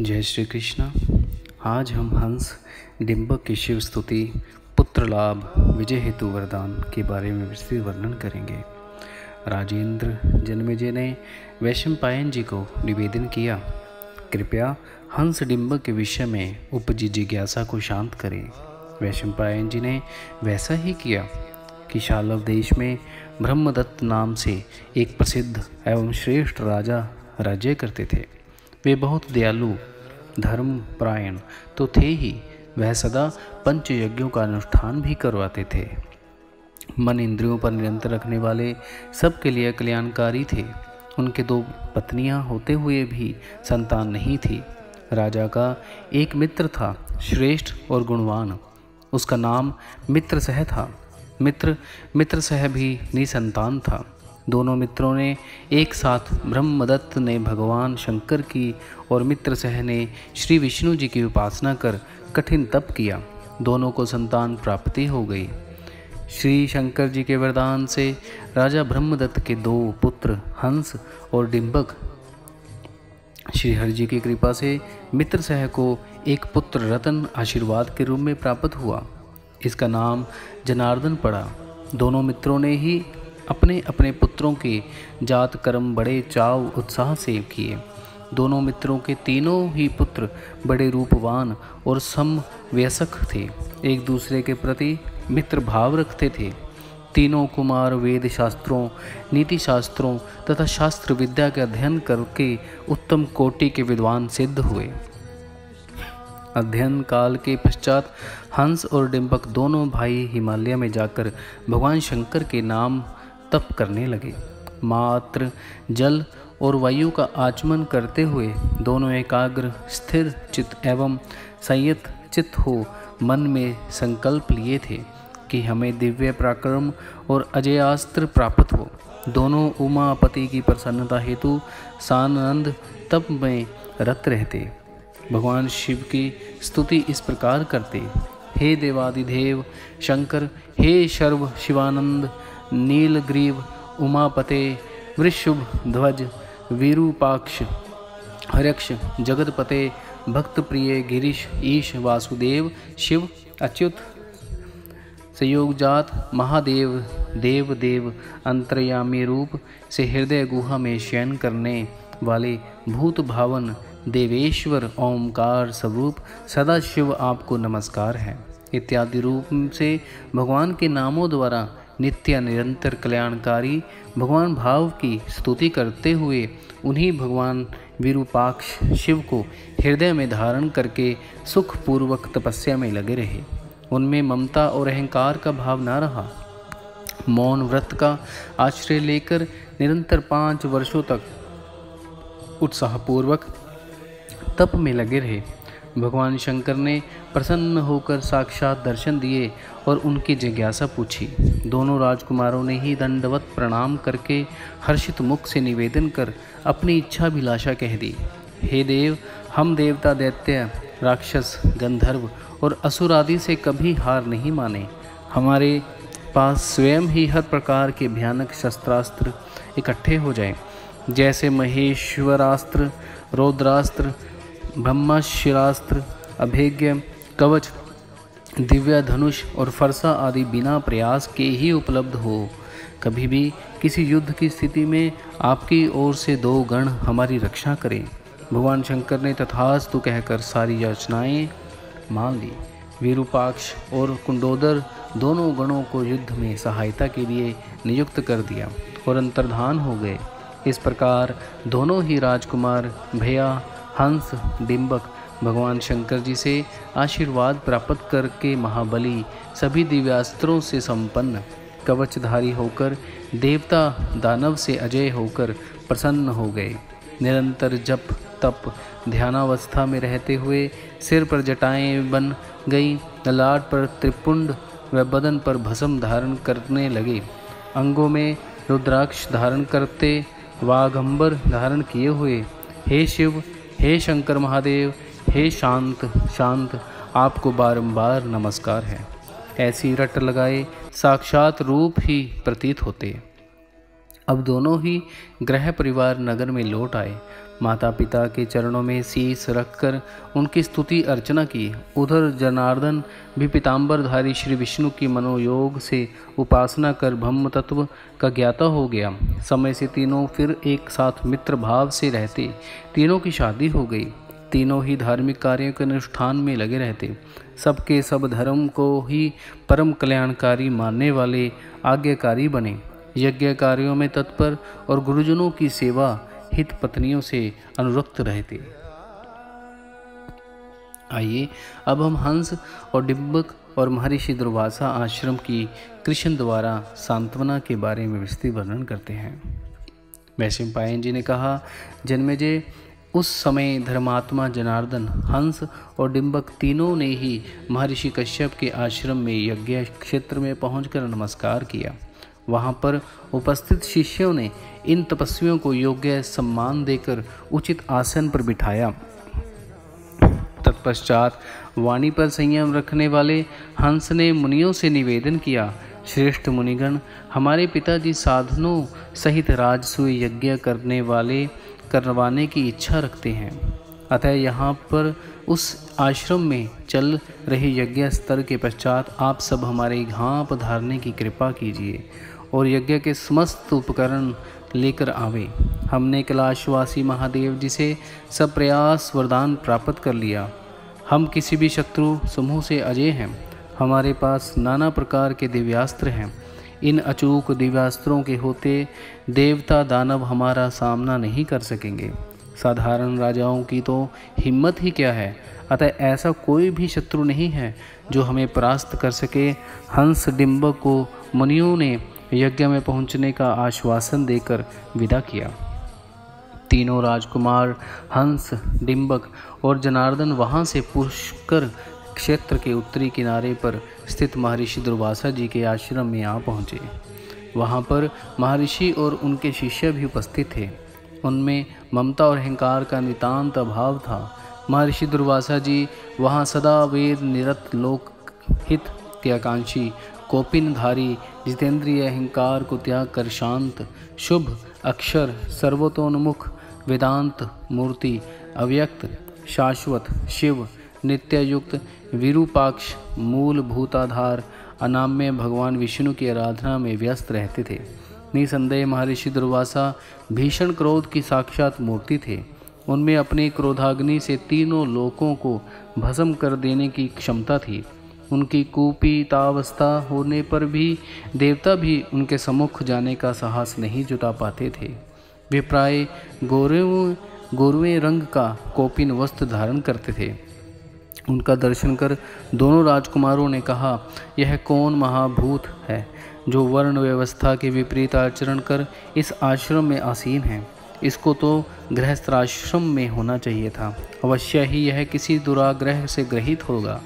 जय श्री कृष्ण। आज हम हंस डिम्बक की शिव स्तुति, पुत्र लाभ, विजय हेतु वरदान के बारे में विस्तृत वर्णन करेंगे। राजेंद्र जन्मेजय ने वैश्व पायन जी को निवेदन किया, कृपया हंस डिम्बक के विषय में उपजी जिज्ञासा को शांत करें। वैशंपायन जी ने वैसा ही किया कि शालव देश में ब्रह्मदत्त नाम से एक प्रसिद्ध एवं श्रेष्ठ राजा राज्य करते थे। वे बहुत दयालु धर्मपरायण तो थे ही। वह सदा पंच यज्ञों का अनुष्ठान भी करवाते थे। मन इंद्रियों पर निरंतर रखने वाले सबके लिए कल्याणकारी थे। उनके दो पत्नियाँ होते हुए भी संतान नहीं थी। राजा का एक मित्र था, श्रेष्ठ और गुणवान। उसका नाम मित्र सह था। मित्र मित्र सह भी निसंतान था। दोनों मित्रों ने एक साथ ब्रह्मदत्त ने भगवान शंकर की और मित्र सह ने श्री विष्णु जी की उपासना कर कठिन तप किया। दोनों को संतान प्राप्ति हो गई। श्री शंकर जी के वरदान से राजा ब्रह्मदत्त के दो पुत्र हंस और डिम्बक श्री हरि जी की कृपा से मित्र सह को एक पुत्र रतन आशीर्वाद के रूप में प्राप्त हुआ। इसका नाम जनार्दन पड़ा। दोनों मित्रों ने ही अपने अपने पुत्रों के जात कर्म बड़े चाव उत्साह से किए। दोनों मित्रों के तीनों ही पुत्र बड़े रूपवान और सम व्यसक थे। एक दूसरे के प्रति मित्र भाव रखते थे। तीनों कुमार वेद शास्त्रों, नीति शास्त्रों तथा शास्त्र विद्या के अध्ययन करके उत्तम कोटि के विद्वान सिद्ध हुए। अध्ययन काल के पश्चात हंस और डिम्बक दोनों भाई हिमालय में जाकर भगवान शंकर के नाम तप करने लगे। मात्र जल और वायु का आचमन करते हुए दोनों एकाग्र, स्थिर चित्त एवं संयत चित्त हो मन में संकल्प लिए थे कि हमें दिव्य पराक्रम और अजयास्त्र प्राप्त हो। दोनों उमापति की प्रसन्नता हेतु सानंद तप में रत रहते। भगवान शिव की स्तुति इस प्रकार करते, हे देवादिदेव, शंकर, हे शर्व शिवानंद नीलग्रीव, उमापते, वृषुभ, ध्वज, वीरूपाक्ष, हरक्ष, जगतपते भक्त प्रिय गिरीश, ईश, वासुदेव, शिव, अच्युत, संयोगजात, महादेव देव देव अंतर्यामी रूप, से हृदय गुहा में शयन करने वाले भूत भावन, देवेश्वर ओमकार स्वरूप सदा शिव आपको नमस्कार है। इत्यादि रूप से भगवान के नामों द्वारा नित्य निरंतर कल्याणकारी भगवान भाव की स्तुति करते हुए उन्हीं भगवान विरूपाक्ष शिव को हृदय में धारण करके सुखपूर्वक तपस्या में लगे रहे। उनमें ममता और अहंकार का भाव न रहा। मौन व्रत का आश्रय लेकर निरंतर पाँच वर्षों तक उत्साहपूर्वक तप में लगे रहे। भगवान शंकर ने प्रसन्न होकर साक्षात दर्शन दिए और उनकी जिज्ञासा पूछी। दोनों राजकुमारों ने ही दंडवत प्रणाम करके हर्षित मुख से निवेदन कर अपनी इच्छा भिलाषा कह दी। हे देव, हम देवता दैत्य, राक्षस, गंधर्व और असुर आदि से कभी हार नहीं माने। हमारे पास स्वयं ही हर प्रकार के भयानक शस्त्रास्त्र इकट्ठे हो जाएँ, जैसे महेश्वरास्त्र, रौद्रास्त्र ब्रह्मशिरास्त्र अभेज्ञ कवच, दिव्य धनुष और फरसा आदि बिना प्रयास के ही उपलब्ध हो। कभी भी किसी युद्ध की स्थिति में आपकी ओर से दो गण हमारी रक्षा करें। भगवान शंकर ने तथास्तु कहकर सारी याचनाएँ मान ली। वीरूपाक्ष और कुंडोदर दोनों गणों को युद्ध में सहायता के लिए नियुक्त कर दिया और अंतर्धान हो गए। इस प्रकार दोनों ही राजकुमार भैया हंस डिम्बक भगवान शंकर जी से आशीर्वाद प्राप्त करके महाबली सभी दिव्यास्त्रों से संपन्न, कवचधारी होकर, देवता दानव से अजय होकर प्रसन्न हो गए। निरंतर जप, तप, ध्यानावस्था में रहते हुए सिर पर जटाएँ बन गई ललाट पर त्रिपुंड व बदन पर भस्म धारण करने लगे। अंगों में रुद्राक्ष धारण करते वाघंबर धारण किए हुए, हे शिव हे शंकर महादेव, हे शांत शांत, आपको बारंबार नमस्कार है। ऐसी रट लगाए, साक्षात रूप ही प्रतीत होते। अब दोनों ही ग्रह परिवार नगर में लौट आए। माता पिता के चरणों में शीश रखकर उनकी स्तुति अर्चना की। उधर जनार्दन भी पिताम्बरधारी श्री विष्णु की मनोयोग से उपासना कर ब्रह्म तत्व का ज्ञाता हो गया। समय से तीनों फिर एक साथ मित्र भाव से रहते। तीनों की शादी हो गई। तीनों ही धार्मिक कार्यों के अनुष्ठान में लगे रहते। सबके सब धर्म को ही परम कल्याणकारी मानने वाले आज्ञाकारी बने। यज्ञ कार्यों में तत्पर और गुरुजनों की सेवा हित पत्नियों से अनुरक्त रहते। आइए, अब हम हंस और डिब्बक और महर्षि दुर्वासा आश्रम की कृष्ण द्वारा सांत्वना के बारे में विस्तृत वर्णन करते हैं। वैश्व पायन जी ने कहा, जन्मेजय, उस समय धर्मात्मा, जनार्दन, हंस और डिम्बक तीनों ने ही महर्षि कश्यप के आश्रम में यज्ञ क्षेत्र में पहुंचकर नमस्कार किया। वहाँ पर उपस्थित शिष्यों ने इन तपस्वियों को योग्य सम्मान देकर उचित आसन पर बिठाया। तत्पश्चात वाणी पर संयम रखने वाले हंस ने मुनियों से निवेदन किया, श्रेष्ठ मुनिगण, हमारे पिताजी साधनों सहित राजसूय यज्ञ करने वाले करवाने की इच्छा रखते हैं। अतः यहाँ पर उस आश्रम में चल रहे यज्ञ स्तर के पश्चात आप सब हमारे घाप धारने की कृपा कीजिए। और यज्ञ के समस्त उपकरण लेकर आवे। हमने कैलाशवासी महादेव जी से सब प्रयास, वरदान प्राप्त कर लिया। हम किसी भी शत्रु समूह से अजय हैं। हमारे पास नाना प्रकार के दिव्यास्त्र हैं। इन अचूक दिव्यास्त्रों के होते देवता दानव हमारा सामना नहीं कर सकेंगे। साधारण राजाओं की तो हिम्मत ही क्या है? अतः ऐसा कोई भी शत्रु नहीं है जो हमें परास्त कर सके। हंस डिम्बक को मुनियों ने यज्ञ में पहुँचने का आश्वासन देकर विदा किया। तीनों राजकुमार, हंस डिम्बक और जनार्दन वहाँ से पुष्कर क्षेत्र के उत्तरी किनारे पर स्थित महर्षि दुर्वासा जी के आश्रम में आ पहुँचे। वहाँ पर महर्षि और उनके शिष्य भी उपस्थित थे। उनमें ममता और अहंकार का नितांत अभाव था। महर्षि दुर्वासा जी वहाँ सदा वेद, निरत लोक हित के आकांक्षी, कोपिनधारी जितेंद्रिय अहंकार को त्याग कर शांत, शुभ, अक्षर, सर्वतोन्मुख, वेदांत, मूर्ति, अव्यक्त, शाश्वत, शिव, नित्ययुक्त, विरूपाक्ष, मूल भूताधार, अनाम्य भगवान विष्णु की आराधना में व्यस्त रहते थे। निसंदेह महर्षि दुर्वासा भीषण क्रोध की साक्षात मूर्ति थे। उनमें अपनी क्रोधाग्नि से तीनों लोकों को भस्म कर देने की क्षमता थी। उनकी कुपीतावस्था होने पर भी देवता भी उनके सम्मुख जाने का साहस नहीं जुटा पाते थे। वे प्राय गोरुओं गोरुए रंग का कोपिन वस्त्र धारण करते थे। उनका दर्शन कर दोनों राजकुमारों ने कहा, यह कौन महाभूत है जो वर्ण व्यवस्था के विपरीत आचरण कर इस आश्रम में आसीन है? इसको तो गृहस्थाश्रम में होना चाहिए था। अवश्य ही यह किसी दुराग्रह से ग्रहित होगा।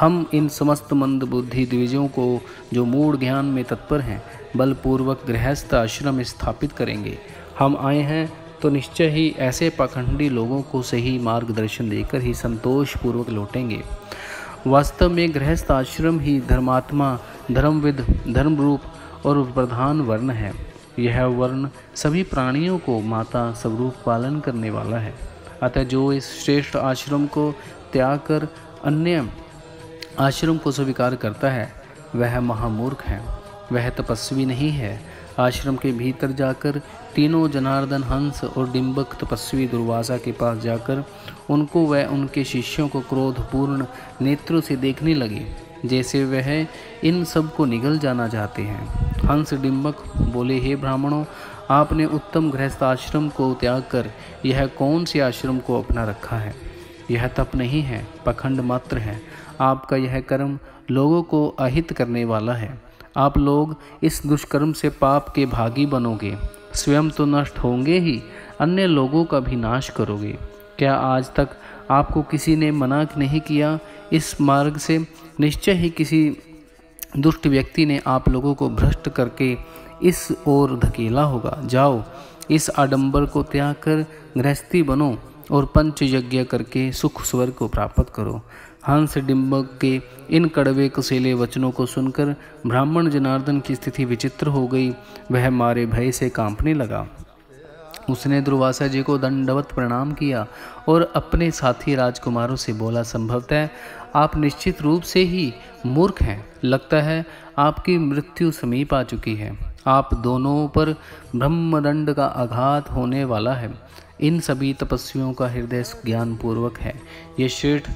हम इन समस्त मंद बुद्धि द्विजों को जो मूढ़ ज्ञान में तत्पर हैं, बलपूर्वक गृहस्थ आश्रम स्थापित करेंगे। हम आए हैं तो निश्चय ही ऐसे पाखंडी लोगों को सही मार्गदर्शन देकर ही संतोष पूर्वक लौटेंगे। वास्तव में गृहस्थ आश्रम ही धर्मात्मा, धर्मविद धर्म रूप और प्रधान वर्ण है। यह वर्ण सभी प्राणियों को माता स्वरूप पालन करने वाला है। अतः जो इस श्रेष्ठ आश्रम को त्याग कर अन्य आश्रम को स्वीकार करता है। वह महामूर्ख है। वह तपस्वी नहीं है। आश्रम के भीतर जाकर तीनों जनार्दन हंस और डिम्बक तपस्वी दुर्वासा के पास जाकर उनको व उनके शिष्यों को क्रोधपूर्ण नेत्रों से देखने लगे, जैसे वह इन सबको निगल जाना चाहते हैं। हंस डिम्बक बोले, हे ब्राह्मणों, आपने उत्तम गृहस्थ आश्रम को त्याग कर यह कौन से आश्रम को अपना रखा है? यह तप नहीं है, पखंड मात्र है। आपका यह कर्म लोगों को अहित करने वाला है। आप लोग इस दुष्कर्म से पाप के भागी बनोगे। स्वयं तो नष्ट होंगे ही, अन्य लोगों का भी नाश करोगे। क्या आज तक आपको किसी ने मना नहीं किया? इस मार्ग से निश्चय ही किसी दुष्ट व्यक्ति ने आप लोगों को भ्रष्ट करके इस ओर धकेला होगा। जाओ, इस आडंबर को त्याग कर गृहस्थी बनो। और पंच यज्ञ करके सुख स्वर्ग को प्राप्त करो। हंस डिम्बक के इन कड़वे कुशेले वचनों को सुनकर ब्राह्मण जनार्दन की स्थिति विचित्र हो गई। वह मारे भय से कांपने लगा। उसने दुर्वासा जी को दंडवत प्रणाम किया और अपने साथी राजकुमारों से बोला, संभवतः आप निश्चित रूप से ही मूर्ख हैं। लगता है आपकी मृत्यु समीप आ चुकी है। आप दोनों पर ब्रह्मदंड का आघात होने वाला है। इन सभी तपस्वियों का हृदय ज्ञानपूर्वक है। ये श्रेष्ठ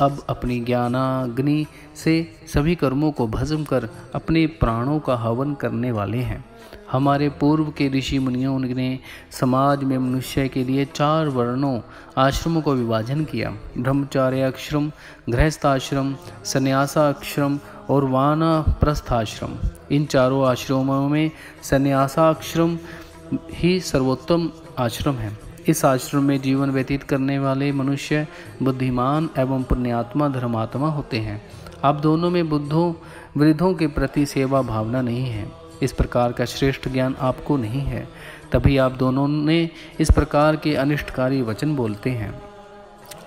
अब अपनी ज्ञानाग्नि से सभी कर्मों को भस्म कर अपने प्राणों का हवन करने वाले हैं। हमारे पूर्व के ऋषि मुनियों ने समाज में मनुष्य के लिए चार वर्णों, आश्रमों का विभाजन किया। ब्रह्मचार्य आश्रम गृहस्थाश्रम, संन्यासाश्रम और वाना प्रस्थाश्रम इन चारों आश्रमों में संन्यासाश्रम ही सर्वोत्तम आश्रम है। इस आश्रम में जीवन व्यतीत करने वाले मनुष्य बुद्धिमान एवं पुण्यात्मा धर्मात्मा होते हैं। अब दोनों में बुद्धों, वृद्धों के प्रति सेवा भावना नहीं है। इस प्रकार का श्रेष्ठ ज्ञान आपको नहीं है। तभी आप दोनों ने इस प्रकार के अनिष्टकारी वचन बोलते हैं।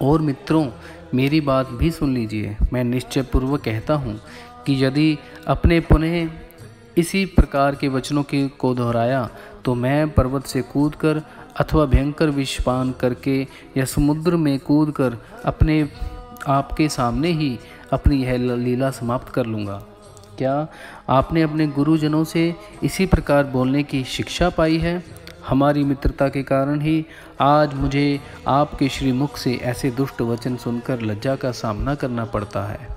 और मित्रों, मेरी बात भी सुन लीजिए। मैं निश्चय पूर्वक कहता हूँ कि यदि अपने पुनः इसी प्रकार के वचनों के को दोहराया तो मैं पर्वत से कूदकर अथवा भयंकर विषपान करके या समुद्र में कूद कर अपने आपके सामने ही अपनी यह लीला समाप्त कर लूँगा। क्या आपने अपने गुरुजनों से इसी प्रकार बोलने की शिक्षा पाई है? हमारी मित्रता के कारण ही आज मुझे आपके श्रीमुख से ऐसे दुष्ट वचन सुनकर लज्जा का सामना करना पड़ता है।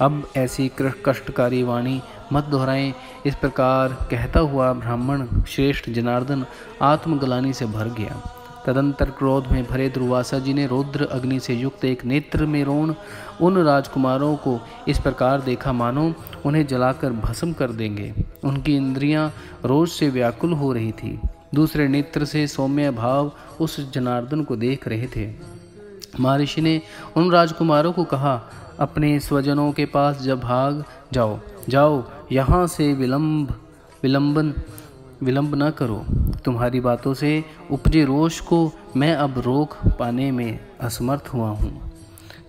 अब ऐसी कष्टकारी वाणी मत दोहराएँ। इस प्रकार कहता हुआ ब्राह्मण श्रेष्ठ जनार्दन आत्मगलानी से भर गया। तदंतर क्रोध में भरे दुर्वासा जी ने रौद्र अग्नि से युक्त एक नेत्र में रोण उन राजकुमारों को इस प्रकार देखा, मानो उन्हें जलाकर भस्म कर देंगे। उनकी इंद्रियाँ रोज से व्याकुल हो रही थी। दूसरे नेत्र से सौम्य भाव उस जनार्दन को देख रहे थे। महर्षि ने उन राजकुमारों को कहा अपने स्वजनों के पास जब भाग जाओ जाओ, यहाँ से विलंब, विलंबन, विलंब न करो। तुम्हारी बातों से उपजे रोष को मैं अब रोक पाने में असमर्थ हुआ हूँ।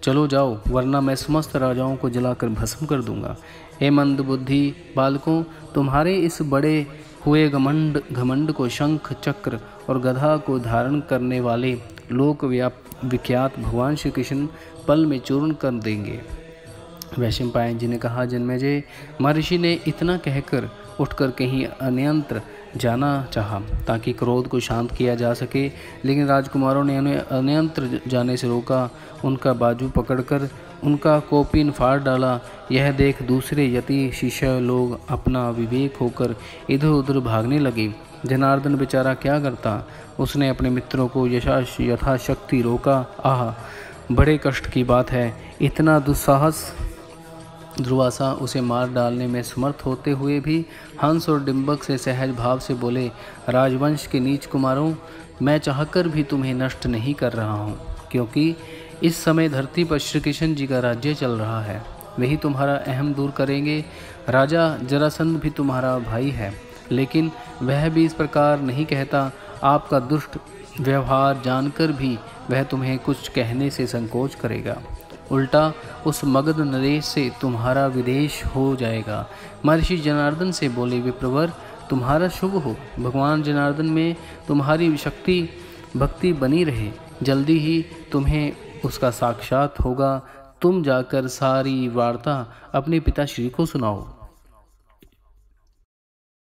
चलो जाओ, वरना मैं समस्त राजाओं को जलाकर भस्म कर दूँगा। हे मंद बुद्धि बालकों, तुम्हारे इस बड़े हुए घमंड घमंड को शंख, चक्र और गधा को धारण करने वाले लोक व्याप विख्यात भगवान श्री कृष्ण पल में चूर्ण कर देंगे। वैश्व पायन जी ने कहा, जन्मेजय, महर्षि ने इतना कहकर उठकर कहीं अन्यंत्र जाना चाहा, ताकि क्रोध को शांत किया जा सके। लेकिन राजकुमारों ने उन्हें अन्यंत्र जाने से रोका, उनका बाजू पकड़कर उनका कोपिन फाड़ डाला। यह देख दूसरे यति शिष्य लोग अपना विवेक होकर इधर उधर भागने लगे। जनार्दन बेचारा क्या करता? उसने अपने मित्रों को यशा यथाशक्ति रोका। आह! बड़े कष्ट की बात है। इतना दुस्साहस ध्रुवासा उसे मार डालने में समर्थ होते हुए भी हंस और डिम्बक से सहज भाव से बोले, राजवंश के नीच कुमारों, मैं चाहकर भी तुम्हें नष्ट नहीं कर रहा हूँ, क्योंकि इस समय धरती पर श्री कृष्ण जी का राज्य चल रहा है। वही तुम्हारा अहम दूर करेंगे। राजा जरासंध भी तुम्हारा भाई है, लेकिन वह भी इस प्रकार नहीं कहता आपका दुष्ट व्यवहार जानकर भी वह तुम्हें कुछ कहने से संकोच करेगा। उल्टा, उस मगध नरेश से तुम्हारा विदेश हो जाएगा। महर्षि जनार्दन से बोले, विप्रवर, तुम्हारा शुभ हो। भगवान जनार्दन में तुम्हारी शक्ति, भक्ति बनी रहे। जल्दी ही तुम्हें उसका साक्षात होगा। तुम जाकर सारी वार्ता अपने पिता श्री को सुनाओ।